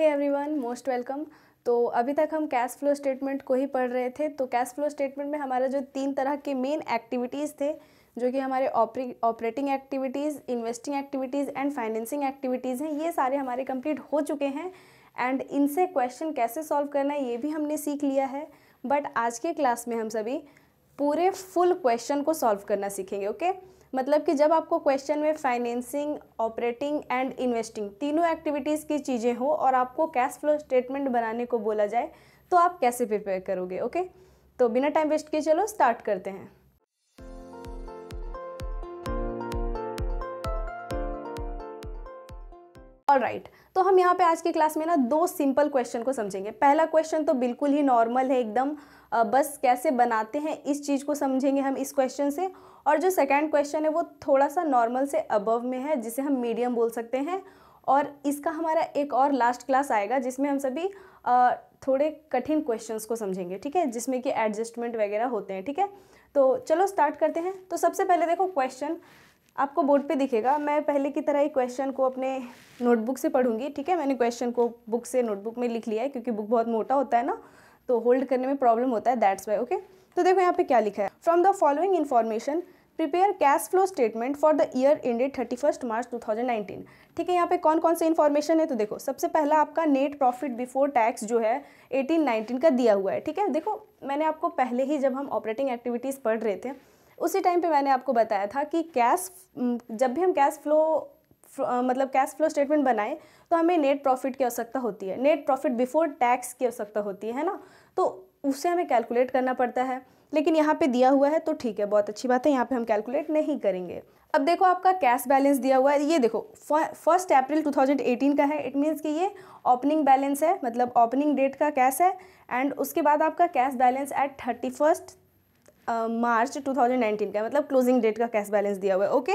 Hey everyone most welcome तो अभी तक हम कैश फ्लो स्टेटमेंट को ही पढ़ रहे थे तो कैश फ्लो स्टेटमेंट में हमारा जो तीन तरह के मेन एक्टिविटीज़ थे, जो कि हमारे operating activities investing activities and financing activities हैं, ये सारे हमारे कंप्लीट हो चुके हैं एंड इनसे क्वेश्चन कैसे सॉल्व करना है, ये भी हमने सीख लिया है बट आज के क्लास में हम सभी पूरे फुल क्वेश्चन को सॉल्व करना सीखेंगे ओके okay? मतलब कि जब आपको क्वेश्चन में फाइनेंसिंग ऑपरेटिंग एंड इन्वेस्टिंग तीनों एक्टिविटीज़ की चीज़ें हो और आपको कैश फ्लो स्टेटमेंट बनाने को बोला जाए तो आप कैसे प्रिपेयर करोगे ओके तो बिना टाइम वेस्ट किए चलो स्टार्ट करते हैं। All right right. तो हम यहाँ पे आज की क्लास में ना दो सिंपल क्वेश्चन को समझेंगे। पहला क्वेश्चन तो बिल्कुल ही नॉर्मल है एकदम। बस कैसे बनाते हैं इस चीज़ को समझेंगे हम इस क्वेश्चन से और जो सेकेंड क्वेश्चन है, वो थोड़ा सा नॉर्मल से अबव में है, जिसे हम मीडियम बोल सकते हैं। और इसका हमारा एक और लास्ट क्लास आएगा, जिसमें हम सभी थोड़े कठिन क्वेश्चंस को समझेंगे, ठीक है? जिसमें कि एडजस्टमेंट वगैरह होते हैं, ठीक है? तो चलो स्टार्ट करते हैं। तो सबसे पहले देखो क्वेश्चन आपको बोर्ड पे दिखेगा। मैं पहले की तरह ही क्वेश्चन को अपने नोटबुक से पढ़ूँगी, ठीक है? मैंने क्वेश्चन को बुक से नोटबुक में लिख लिया है, क्योंकि बुक बहुत मोटा होता है ना तो होल्ड करने में प्रॉब्लम होता है दैट्स वाई ओके तो देखो यहाँ पे क्या लिखा है। From the following information prepare cash flow statement for the year ended thirty first March two thousand nineteen ठीक है, यहाँ पे कौन कौन से इन्फॉर्मेशन है तो देखो, सबसे पहला आपका नेट प्रॉफिट बिफोर टैक्स जो है एटीन नाइनटीन का दिया हुआ है। ठीक है, देखो, मैंने आपको पहले ही जब हम ऑपरेटिंग एक्टिविटीज़ पढ़ रहे थे, उसी टाइम पे मैंने आपको बताया था कि कैश जब भी हम कैश फ्लो मतलब कैश फ्लो स्टेटमेंट बनाएँ तो हमें नेट प्रॉफिट की आवश्यकता होती है। नेट प्रॉफिट बिफोर टैक्स की आवश्यकता होती है ना? तो उससे हमें कैलकुलेट करना पड़ता है। लेकिन यहाँ पे दिया हुआ है तो ठीक है, बहुत अच्छी बात है, यहाँ पे हम कैलकुलेट नहीं करेंगे। अब देखो आपका कैश बैलेंस दिया हुआ है, ये देखो फ़र्स्ट अप्रैल 2018 का है इट मीन्स कि ये ओपनिंग बैलेंस है मतलब ओपनिंग डेट का कैश है एंड उसके बाद आपका cash balance at thirty first March 2019 का मतलब क्लोजिंग डेट का कैश बैलेंस दिया हुआ है okay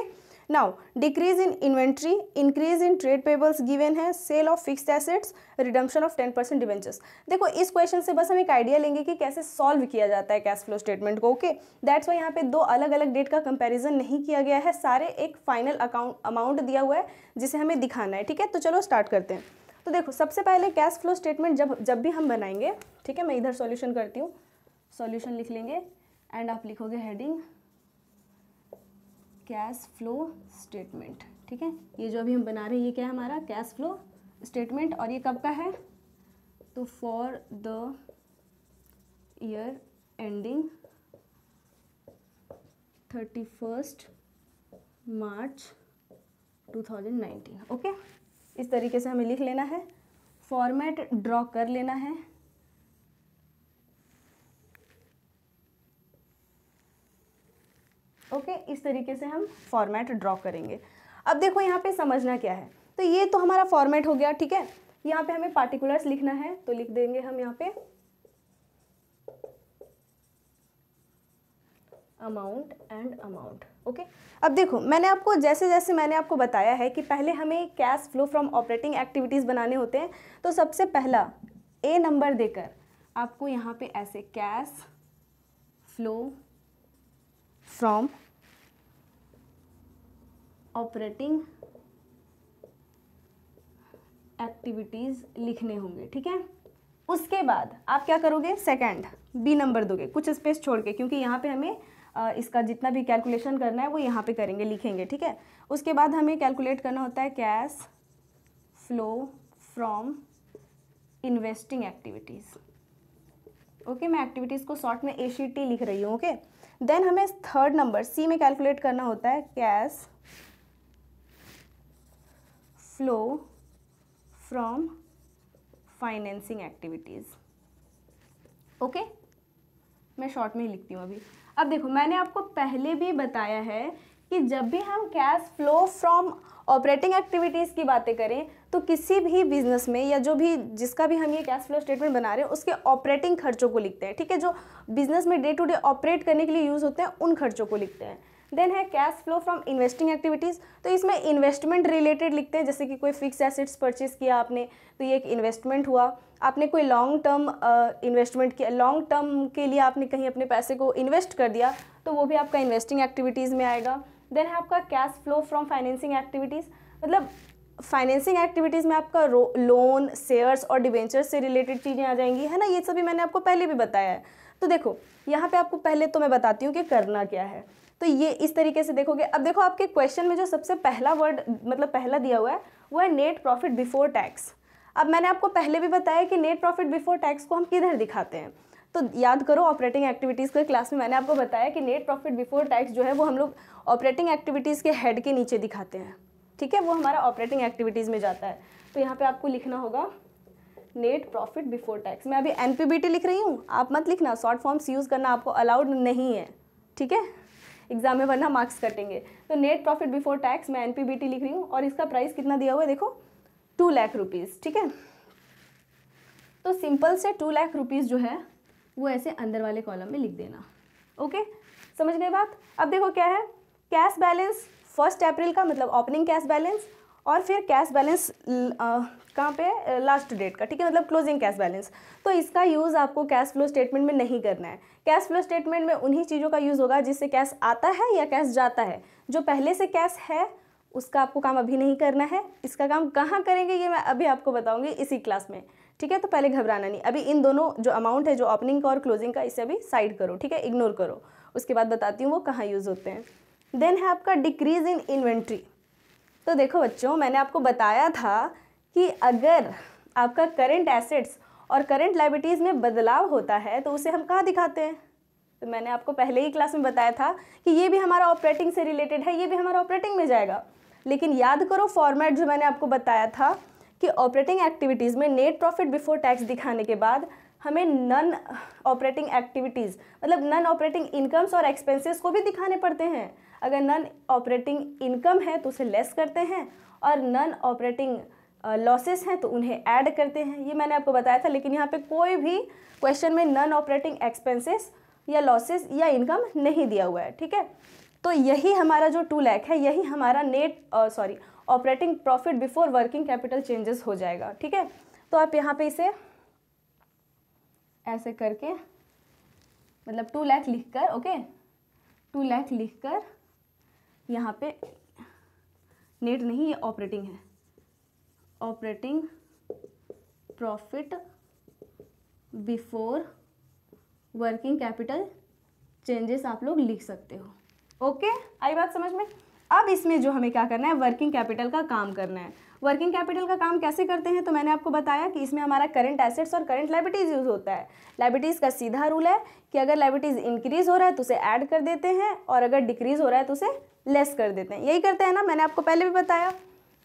now decrease in inventory increase in trade payables given है sale of fixed assets redemption of ten percent debentures देखो, इस क्वेश्चन से बस हम एक आइडिया लेंगे कि कैसे सॉल्व किया जाता है कैश फ्लो स्टेटमेंट को ओके दैट्स वाई यहाँ पे दो अलग अलग डेट का कंपेरिजन नहीं किया गया है, सारे एक फाइनल अकाउंट अमाउंट दिया हुआ है, जिसे हमें दिखाना है, ठीक है? तो चलो स्टार्ट करते हैं। तो देखो, सबसे पहले कैश फ्लो स्टेटमेंट जब जब भी हम बनाएँगे, ठीक है? मैं इधर सॉल्यूशन करती हूँ। सॉल्यूशन लिख लेंगे एंड आप लिखोगे हेडिंग कैश फ्लो स्टेटमेंट ठीक है? ये जो अभी हम बना रहे हैं, ये क्या है हमारा? कैश फ्लो स्टेटमेंट और ये कब का है? तो for the year ending thirty first March 2019 okay इस तरीके से हमें लिख लेना है। फॉर्मेट ड्रॉ कर लेना है। ओके, इस तरीके से हम फॉर्मेट ड्रॉ करेंगे। अब देखो यहाँ पे समझना क्या है। तो ये तो हमारा फॉर्मेट हो गया, ठीक है? यहाँ पे हमें पार्टिकुलर्स लिखना है तो लिख देंगे हम यहाँ पे अमाउंट एंड अमाउंट ओके? अब देखो, मैंने आपको जैसे जैसे मैंने आपको बताया है कि पहले हमें cash flow from operating activities बनाने होते हैं तो सबसे पहला ए नंबर देकर आपको यहाँ पे ऐसे cash flow from operating activities लिखने होंगे, ठीक है? उसके बाद आप क्या करोगे? सेकंड बी नंबर दोगे, कुछ स्पेस छोड़ के, क्योंकि यहाँ पे हमें इसका जितना भी कैलकुलेशन करना है, वो यहाँ पे करेंगे, लिखेंगे, ठीक है? उसके बाद हमें कैलकुलेट करना होता है cash flow from investing activities okay मैं एक्टिविटीज़ को शॉर्ट में ए सी टी लिख रही हूँ ओके देन हमें थर्ड नंबर सी में कैलकुलेट करना होता है cash flow from financing activities okay मैं शॉर्ट में ही लिखती हूँ अभी। अब देखो, मैंने आपको पहले भी बताया है कि जब भी हम cash flow from operating activities की बातें करें तो किसी भी बिज़नेस में या जो भी, जिसका भी हम ये कैश फ्लो स्टेटमेंट बना रहे हैं, उसके ऑपरेटिंग खर्चों को लिखते हैं। ठीक है, जो बिज़नेस में डे टू डे ऑपरेट करने के लिए यूज़ होते हैं, उन खर्चों को लिखते हैं। देन है cash flow from investing activities. तो इसमें इन्वेस्टमेंट रिलेटेड लिखते हैं, जैसे कि कोई फिक्स एसेट्स परचेज किया आपने तो ये एक इन्वेस्टमेंट हुआ। आपने कोई लॉन्ग टर्म इन्वेस्टमेंट किया, लॉन्ग टर्म के लिए आपने कहीं अपने पैसे को इन्वेस्ट कर दिया तो वो भी आपका इन्वेस्टिंग एक्टिविटीज़ में आएगा। देन है आपका cash flow from financing activities. मतलब फाइनेंसिंग एक्टिविटीज़ में आपका लोन, शेयर्स और डिवेंचर्स से रिलेटेड चीज़ें आ जाएँगी, है ना? ये सभी मैंने आपको पहले भी बताया है। तो देखो, यहाँ पे आपको पहले तो मैं बताती हूँ कि करना क्या है। तो ये इस तरीके से देखोगे। अब देखो आपके क्वेश्चन में जो सबसे पहला वर्ड मतलब पहला दिया हुआ है, वो है नेट प्रॉफिट बिफोर टैक्स अब मैंने आपको पहले भी बताया कि नेट प्रॉफिट बिफोर टैक्स को हम किधर दिखाते हैं। तो याद करो ऑपरेटिंग एक्टिविटीज़ के क्लास में मैंने आपको बताया कि नेट प्रॉफिट बिफोर टैक्स जो है वो हम लोग ऑपरेटिंग एक्टिविटीज़ के हेड के नीचे दिखाते हैं। ठीक है? वो हमारा ऑपरेटिंग एक्टिविटीज़ में जाता है। तो यहाँ पे आपको लिखना होगा नेट प्रॉफिट बिफोर टैक्स मैं अभी एनपीबीटी लिख रही हूँ, आप मत लिखना शॉर्ट फॉर्म्स यूज़ करना आपको अलाउड नहीं है। ठीक है? एग्ज़ाम में वरना मार्क्स कटेंगे। तो नेट प्रॉफिट बिफोर टैक्स मैं एन लिख रही हूँ और इसका प्राइस कितना दिया हुआ है देखो? टू लाख रुपीज़ ठीक है? तो सिंपल से टू लाख रुपीज़ जो है, वो ऐसे अंदर वाले कॉलम में लिख देना ओके समझ गए बात? अब देखो क्या है? कैश बैलेंस फ़र्स्ट अप्रैल का मतलब ओपनिंग कैश बैलेंस और फिर कैश बैलेंस कहाँ पे लास्ट डेट का, ठीक है? मतलब क्लोजिंग कैश बैलेंस तो इसका यूज़ आपको कैश फ्लो स्टेटमेंट में नहीं करना है। कैश फ्लो स्टेटमेंट में उन्हीं चीज़ों का यूज़ होगा जिससे कैश आता है या कैश जाता है। जो पहले से कैश है, उसका आपको काम अभी नहीं करना है। इसका काम कहाँ करेंगे, ये मैं अभी आपको बताऊँगी इसी क्लास में। ठीक है तो पहले घबराना नहीं। अभी इन दोनों जो अमाउंट है, जो ओपनिंग का और क्लोजिंग का, इसे अभी साइड करो। ठीक है इग्नोर करो। उसके बाद बताती हूँ वो कहाँ यूज़ होते हैं। देन है आपका डिक्रीज इन इन्वेंट्री तो देखो बच्चों, मैंने आपको बताया था कि अगर आपका करेंट एसेट्स और करेंट लाइबिलिटीज़ में बदलाव होता है तो उसे हम कहाँ दिखाते हैं? तो मैंने आपको पहले ही क्लास में बताया था कि ये भी हमारा ऑपरेटिंग से रिलेटेड है, ये भी हमारा ऑपरेटिंग में जाएगा। लेकिन याद करो फॉर्मेट जो मैंने आपको बताया था कि ऑपरेटिंग एक्टिविटीज़ में नेट प्रॉफिट बिफोर टैक्स दिखाने के बाद हमें नन ऑपरेटिंग एक्टिविटीज़ मतलब नन ऑपरेटिंग इनकम्स और एक्सपेंसेस को भी दिखाने पड़ते हैं। अगर नन ऑपरेटिंग इनकम है तो उसे लेस करते हैं और नन ऑपरेटिंग लॉसेस हैं तो उन्हें ऐड करते हैं। ये मैंने आपको बताया था, लेकिन यहाँ पे कोई भी क्वेश्चन में नन ऑपरेटिंग एक्सपेंसेस या लॉसेस या इनकम नहीं दिया हुआ है, ठीक है? तो यही हमारा जो टू लैख है, यही हमारा net sorry operating profit before working capital changes हो जाएगा, ठीक है? तो आप यहाँ पे इसे ऐसे करके मतलब टू लैख लिख कर ओके? टू लैख लिख कर यहाँ पे नेट नहीं, ये ऑपरेटिंग है। Operating profit before working capital changes आप लोग लिख सकते हो। ओके आई बात समझ में? अब इसमें जो हमें क्या करना है वर्किंग कैपिटल का काम करना है। वर्किंग कैपिटल का काम कैसे करते हैं? तो मैंने आपको बताया कि इसमें हमारा करंट एसेट्स और करंट लाइबिलिटीज़ यूज़ होता है। लाइबिलिटीज़ का सीधा रूल है कि अगर लाइबिलिटीज़ इंक्रीज़ हो रहा है तो उसे ऐड कर देते हैं और अगर डिक्रीज़ हो रहा है तो उसे लेस कर देते हैं। यही करते हैं ना? मैंने आपको पहले भी बताया।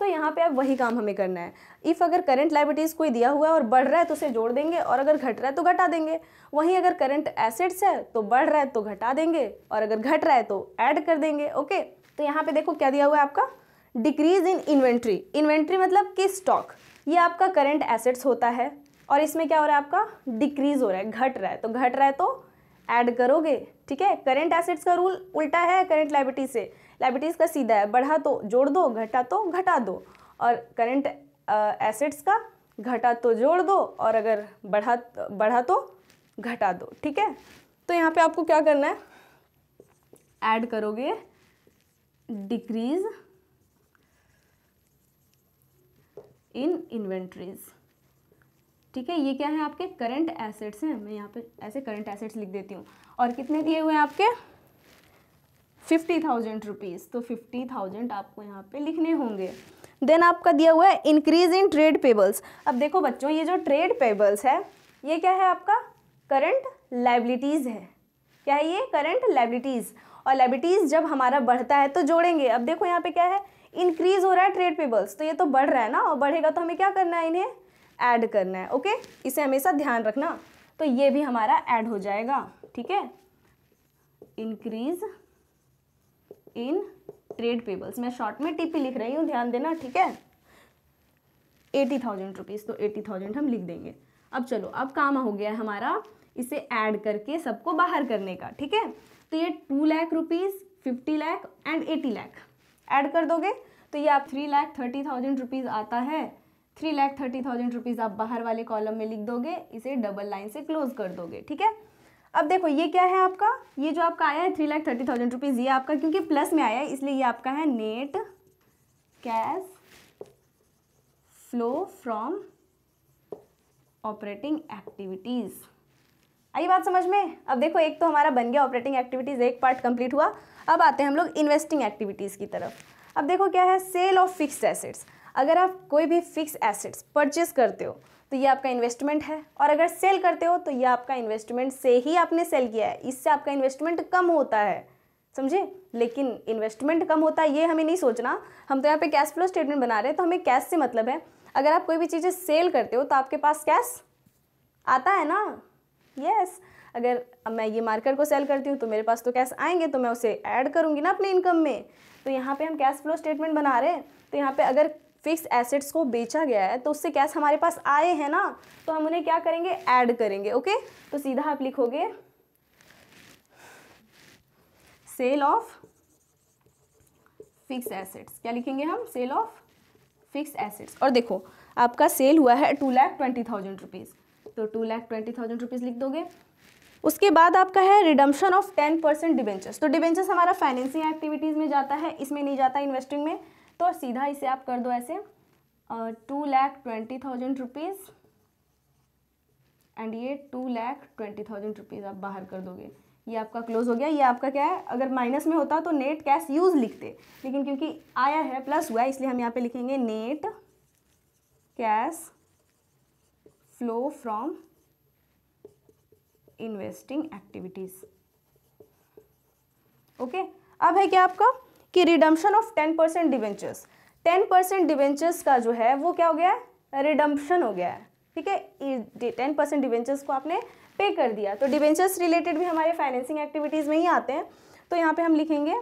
तो यहाँ पे अब वही काम हमें करना है। इफ़ अगर करंट लाइबिलिटीज़ कोई दिया हुआ है और बढ़ रहा है तो उसे जोड़ देंगे और अगर घट रहा है तो घटा देंगे। वहीं अगर करंट एसेट्स है तो बढ़ रहा है तो घटा देंगे और अगर घट रहा है तो ऐड कर देंगे ओके तो यहाँ पे देखो क्या दिया हुआ है आपका? डिक्रीज इन इन्वेंट्री इन्वेंट्री मतलब कि स्टॉक ये आपका करंट एसेट्स होता है और इसमें क्या हो रहा है आपका? डिक्रीज हो रहा है, घट रहा है। तो घट रहा है तो ऐड करोगे, ठीक है? करंट एसेट्स का रूल उल्टा है करंट लाइबिलिटी से। लाइबिलिटीज़ का सीधा है, बढ़ा तो जोड़ दो, घटा तो घटा दो। और करंट एसेट्स का घटा तो जोड़ दो, और अगर बढ़ा बढ़ा तो घटा दो, ठीक है? तो यहाँ पे आपको क्या करना है? ऐड करोगे डिक्रीज इन इन्वेंट्रीज ठीक है, ये क्या है आपके? करंट एसेट्स हैं। मैं यहाँ पे ऐसे करंट एसेट्स लिख देती हूँ। और कितने दिए हुए हैं आपके? फिफ्टी थाउज़ेंड रुपीज़ तो फिफ्टी थाउज़ेंड आपको यहाँ पे लिखने होंगे। देन आपका दिया हुआ है इंक्रीज इन ट्रेड पेबल्स अब देखो बच्चों, ये जो ट्रेड पेबल्स है, ये क्या है आपका? करंट लाइबिलिटीज़ है। क्या है ये? करंट लाइबिलिटीज़ और लाइबिलिटीज़ जब हमारा बढ़ता है तो जोड़ेंगे। अब देखो यहाँ पे क्या है? इंक्रीज हो रहा है ट्रेड पेबल्स तो ये तो बढ़ रहा है ना? और बढ़ेगा तो हमें क्या करना है इन्हें? ऐड करना है। ओके इसे हमेशा ध्यान रखना। तो ये भी हमारा ऐड हो जाएगा। ठीक है? इंक्रीज इन ट्रेड पेबल्स मैं शॉर्ट में टीपी लिख रही हूँ, ध्यान देना, ठीक है? एटी थाउज़ेंड रुपीज़ तो एटी थाउज़ेंड हम लिख देंगे। अब चलो, अब काम हो गया हमारा इसे ऐड करके सबको बाहर करने का, ठीक है? तो ये two lakh rupees fifty lakh and eighty lakh add कर दोगे तो ये आप three lakh thirty thousand rupees आता है। Three lakh thirty thousand rupees आप बाहर वाले कॉलम में लिख दोगे, इसे डबल लाइन से क्लोज कर दोगे, ठीक है? अब देखो, ये क्या है आपका? ये जो आपका आया है three lakh thirty thousand rupees ये आपका क्योंकि प्लस में आया है, इसलिए ये आपका है net cash flow from operating activities आई बात समझ में? अब देखो, एक तो हमारा बन गया ऑपरेटिंग एक्टिविटीज़ एक पार्ट कंप्लीट हुआ। अब आते हैं हम लोग इन्वेस्टिंग एक्टिविटीज़ की तरफ़। अब देखो, क्या है? सेल ऑफ़ फिक्स्ड एसेट्स अगर आप कोई भी फिक्स एसेट्स परचेस करते हो तो ये आपका इन्वेस्टमेंट है। और अगर सेल करते हो तो ये आपका इन्वेस्टमेंट से ही आपने सेल किया है। इससे आपका इन्वेस्टमेंट कम होता है। समझे? लेकिन इन्वेस्टमेंट कम होता है, ये हमें नहीं सोचना। हम तो यहाँ पे कैश फ्लो स्टेटमेंट बना रहे हैं तो हमें कैश से मतलब है। अगर आप कोई भी चीज़ें सेल करते हो तो आपके पास कैश आता है ना? यस अगर मैं ये मार्कर को सेल करती हूँ तो मेरे पास तो कैश आएँगे तो मैं उसे ऐड करूँगी ना अपने इनकम में। तो यहाँ पे हम कैश फ्लो स्टेटमेंट बना रहे हैं। तो यहाँ पे अगर फिक्स एसेट्स को बेचा गया है तो उससे कैश हमारे पास आए हैं ना तो हम उन्हें क्या करेंगे? ऐड करेंगे ओके तो सीधा आप लिखोगे सेल ऑफ़ फिक्स एसेट्स क्या लिखेंगे हम? सेल ऑफ़ फिक्स एसेट्स और देखो, आपका सेल हुआ है two lakh twenty thousand rupees तो two lakh twenty thousand rupees लिख दोगे। उसके बाद आपका है redemption of ten percent debentures तो डिवेंचर्स हमारा फाइनेंसिंग एक्टिविटीज़ में जाता है, इसमें नहीं जाता इन्वेस्टिंग में। तो सीधा इसे आप कर दो ऐसे two lakh twenty thousand rupees and ये two lakh twenty thousand rupees आप बाहर कर दोगे। ये आपका क्लोज हो गया। ये आपका क्या है? अगर माइनस में होता तो नेट कैश यूज़ लिखते। लेकिन क्योंकि आया है प्लस हुआ है, इसलिए हम यहाँ पे लिखेंगे net cash flow from investing activities okay अब है क्या आपका? कि redemption of ten percent debentures ten percent debentures का जो है, वो क्या हो गया है? रिडम्पशन हो गया है। ठीक है? टेन परसेंट डिवेंचर्स को आपने पे कर दिया। तो डिवेंचर्स रिलेटेड भी हमारे फाइनेंसिंग एक्टिविटीज़ में ही आते हैं। तो यहाँ पे हम लिखेंगे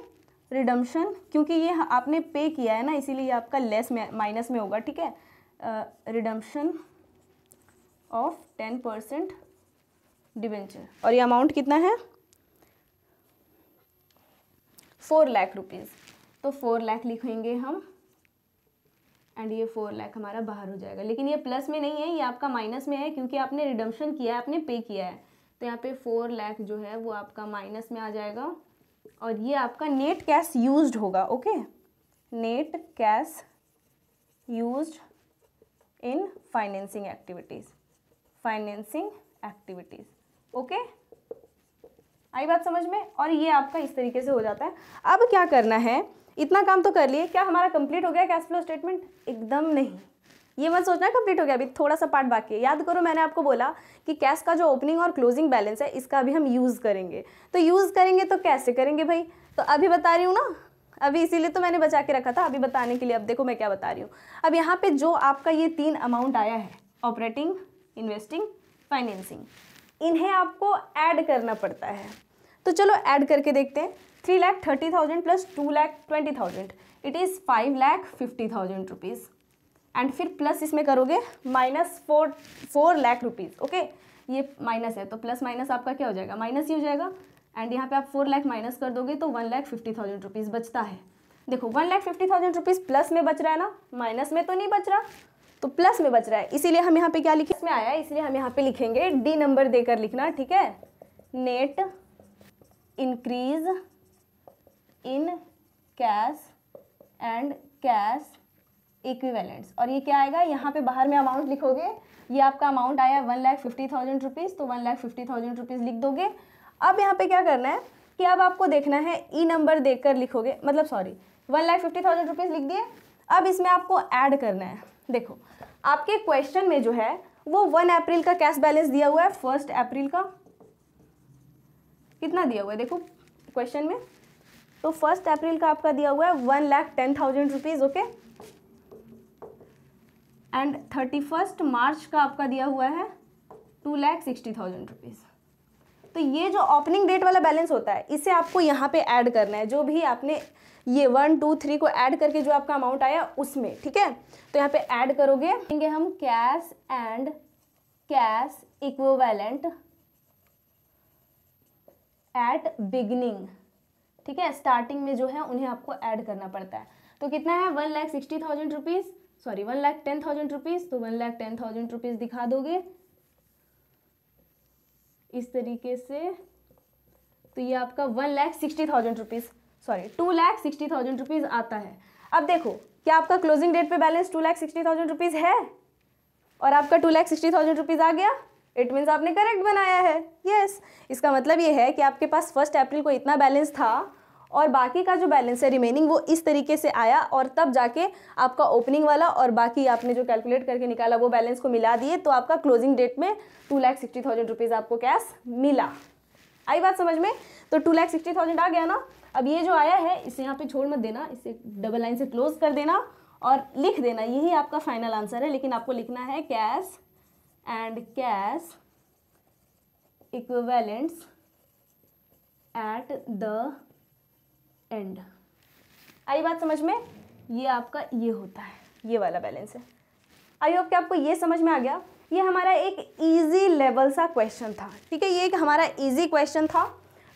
रिडम्पशन, क्योंकि ये आपने पे किया है ना, इसीलिए आपका लेस में, माइनस में होगा। ठीक है? Redemption of ten percent debenture और ये अमाउंट कितना है? Four lakh rupees. तो फोर लाख लिखेंगे हम एंड ये फोर लाख हमारा बाहर हो जाएगा। लेकिन ये प्लस में नहीं है, ये आपका माइनस में है, क्योंकि आपने रिडम्शन किया है, आपने पे किया है। तो यहाँ पे फोर लाख जो है, वो आपका माइनस में आ जाएगा, और ये आपका नेट कैश यूज्ड होगा, okay? Net cash used in financing activities. Financing activities, okay? आई बात समझ में? और ये आपका इस तरीके से हो जाता है। अब क्या करना है? इतना काम तो कर लिए, क्या हमारा कंप्लीट हो गया कैश फ्लो स्टेटमेंट एकदम नहीं। ये मत सोचना कंप्लीट हो गया, अभी थोड़ा सा पार्ट बाकी है। याद करो, मैंने आपको बोला कि कैश का जो ओपनिंग और क्लोजिंग बैलेंस है, इसका अभी हम यूज़ करेंगे। तो यूज़ करेंगे तो कैसे करेंगे भाई? तो अभी बता रही हूँ ना? अभी इसीलिए तो मैंने बचा के रखा था, अभी बताने के लिए। अब देखो मैं क्या बता रही हूँ। अब यहाँ पे जो आपका ये तीन अमाउंट आया है ऑपरेटिंग इन्वेस्टिंग फाइनेंसिंग इन्हें आपको ऐड करना पड़ता है। तो चलो ऐड करके देखते हैं। Three lakh thirty thousand plus two lakh twenty thousand. It is five lakh fifty thousand rupees and फिर प्लस इसमें करोगे minus four four lakh rupees okay ये माइनस है। तो प्लस माइनस आपका क्या हो जाएगा? माइनस ही हो जाएगा। एंड यहाँ पे आप फोर लैख माइनस कर दोगे तो one lakh fifty thousand rupees बचता है। देखो one lakh fifty thousand rupees plus में बच रहा है ना? माइनस में तो नहीं बच रहा। तो प्लस में बच रहा है। इसीलिए हम यहाँ पे क्या लिखे? इसमें आया है, इसलिए हम यहाँ पे लिखेंगे डी नंबर देकर लिखना, ठीक है? Net increase in cash and cash equivalents और ये क्या आएगा? यहाँ पे बाहर में अमाउंट लिखोगे, ये आपका अमाउंट आया one lakh fifty thousand rupees तो one lakh fifty thousand rupees लिख दोगे। अब यहाँ पे क्या करना है कि अब आपको देखना है ई e नंबर देकर लिखोगे मतलब sorry one lakh fifty thousand rupees लिख दिए। अब इसमें आपको ऐड करना है। देखो, आपके क्वेश्चन में जो है, वो वन अप्रैल का कैश बैलेंस दिया हुआ है फ़र्स्ट अप्रैल का। कितना दिया हुआ है, देखो क्वेश्चन में। तो फ़र्स्ट अप्रैल का आपका दिया हुआ है one lakh ten thousand rupees okay and thirty first March का आपका दिया हुआ है two lakh sixty thousand rupees तो ये जो ओपनिंग डेट वाला बैलेंस होता है, इसे आपको यहाँ पे ऐड करना है। जो भी आपने ये वन टू थ्री को ऐड करके जो आपका अमाउंट आया उसमें, ठीक है? तो यहाँ पे ऐड करोगे। देंगे हम cash and cash equivalent at beginning ठीक है? स्टार्टिंग में जो है, उन्हें आपको ऐड करना पड़ता है। तो कितना है? One lakh sixty thousand rupees sorry one lakh ten thousand rupees तो one lakh ten thousand rupees दिखा दोगे। इस तरीके से तो ये आपका one lakh sixty thousand rupees sorry two lakh sixty thousand rupees आता है। अब देखो, क्या आपका क्लोजिंग डेट पे balance two lakh sixty thousand rupees है? और आपका two lakh sixty thousand rupees आ गया? इट मीन्स आपने करेक्ट बनाया है। Yes yes. इसका मतलब ये है कि आपके पास फ़र्स्ट अप्रैल को इतना बैलेंस था और बाकी का जो बैलेंस है रिमेनिंग वो इस तरीके से आया और तब जाके आपका ओपनिंग वाला और बाकी आपने जो कैलकुलेट करके निकाला, वो बैलेंस को मिला दिए तो आपका क्लोजिंग डेट में two lakh sixty thousand rupees आपको कैश मिला। आई बात समझ में? तो टू लैख सिक्सटी थाउज़ेंड आ गया ना? अब ये जो आया है, इसे यहाँ पे छोड़ मत देना, इसे डबल लाइन से क्लोज कर देना और लिख देना। यही आपका फाइनल आंसर है, लेकिन आपको लिखना है cash and cash equivalents at the end आई बात समझ में? ये आपका ये होता है। ये वाला बैलेंस है। आई होप कि आपको ये समझ में आ गया। ये हमारा एक इजी लेवल सा क्वेश्चन था। ठीक है, ये एक हमारा इजी क्वेश्चन था,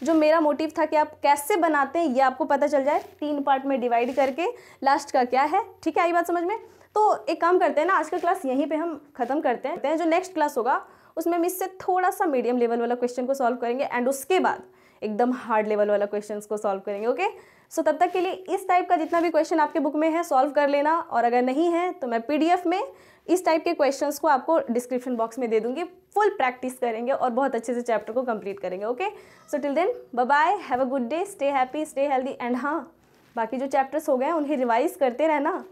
जो मेरा मोटिव था कि आप कैसे बनाते हैं, ये आपको पता चल जाए। तीन पार्ट में डिवाइड करके लास्ट का क्या है। ठीक है, आई बात समझ में? तो एक काम करते हैं ना, आज का क्लास यहीं पे हम ख़त्म करते हैं। जो नेक्स्ट क्लास होगा, उसमें हम इससे थोड़ा सा मीडियम लेवल वाला क्वेश्चन को सॉल्व करेंगे एंड उसके बाद एकदम हार्ड लेवल वाला क्वेश्चन को सॉल्व करेंगे ओके सो तब तक के लिए इस टाइप का जितना भी क्वेश्चन आपके बुक में है सॉल्व कर लेना। और अगर नहीं है तो मैं पीडीएफ में इस टाइप के क्वेश्चंस को आपको डिस्क्रिप्शन बॉक्स में दे दूँगी। फुल प्रैक्टिस करेंगे और बहुत अच्छे से चैप्टर को कंप्लीट करेंगे okay so till then bye have a good day stay happy stay healthy and हाँ बाकी जो चैप्टर्स हो गए हैं, उन्हें रिवाइज करते रहना।